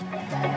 Bye.